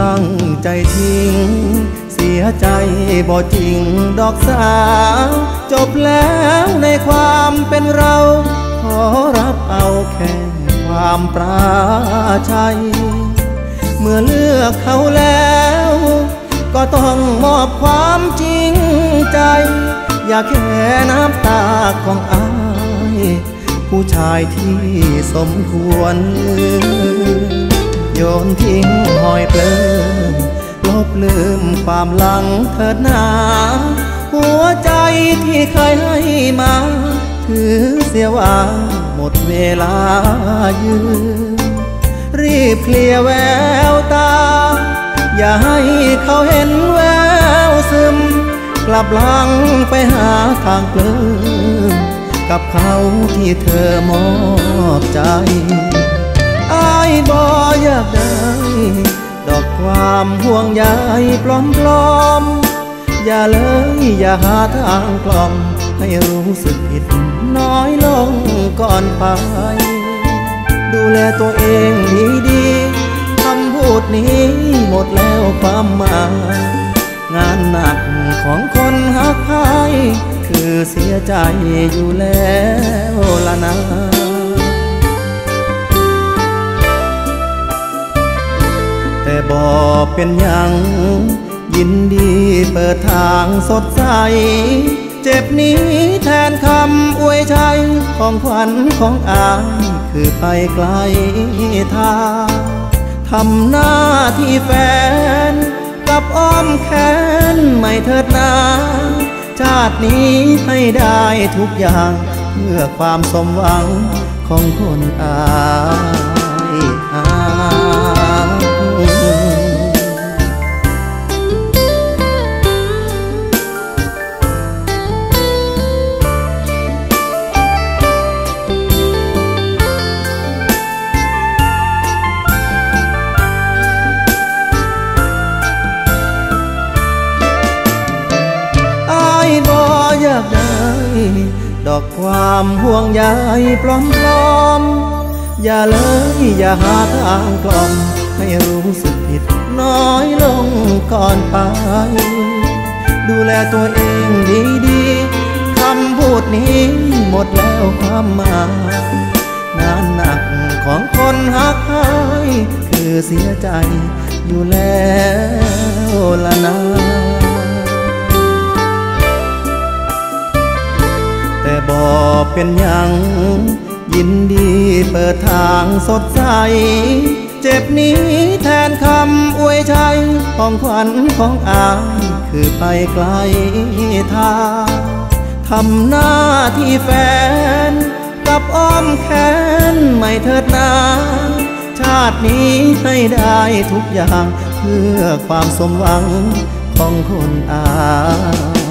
ตั้งใจทิ้ง เสียใจบ่จริงดอกสาว จบแล้วในความเป็นเรา ขอรับเอาแค่ความปราชัย เมื่อเลือกเขาแล้ว ก็ต้องมอบความจริงใจ อย่าแค่น้ำตาของอาย ผู้ชายที่สมควร โยนทิ้งหอยเปลิมลบลืมความหลังเถิดหนาหัวใจที่เคยให้มา ถือเสียว่าหมดเวลายืนรีบเคลียแววตา อย่าให้เขาเห็นแววซึม กลับหลังไปหาทางเปลืมกับเขาที่เธอมอบใจ ดอกความห่วงใยปลอมปลอมๆอย่าเลยอย่าหาทางกล่อม ให้รู้สึกผิดน้อยลงก่อนไป ดูแลตัวเองดีๆคำพูดนี้หมดแล้วความหมาย งานหนักของคนหักใครคือเสียใจอยู่แล้วละนะ บอกเป็นหยัง ยินดีเปิดทางสดใส เจ็บนี้แทนคำอวยชัย ของขวัญของอายคือไปไกลทางทำหน้าที่แฟน กับอ้อมแขนไม่เถิดนาชาตินี้ให้ได้ทุกอย่างเพื่อความสมหวังของคนอายอาย ดอกความห่วงใยปลอมปลอมๆอย่าเลยอย่าหาทางกล่อม ให้รู้สึกผิดน้อยลงก่อนไป ดูแลตัวเองดีๆคำพูดนี้หมดแล้วความหมายงานหนักของคนหักหายคือเสียใจอยู่แล้วละนะ เป็นหยัง ยินดีเปิดทางสดใส เจ็บนี้แทนคำอวยชัยของขวัญของอายคือไปไกลทางทำหน้าที่แฟน กับอ้อมแขนไม่เถิดนาชาตินี้ให้ได้ทุกอย่างเพื่อความสมหวังของคนอา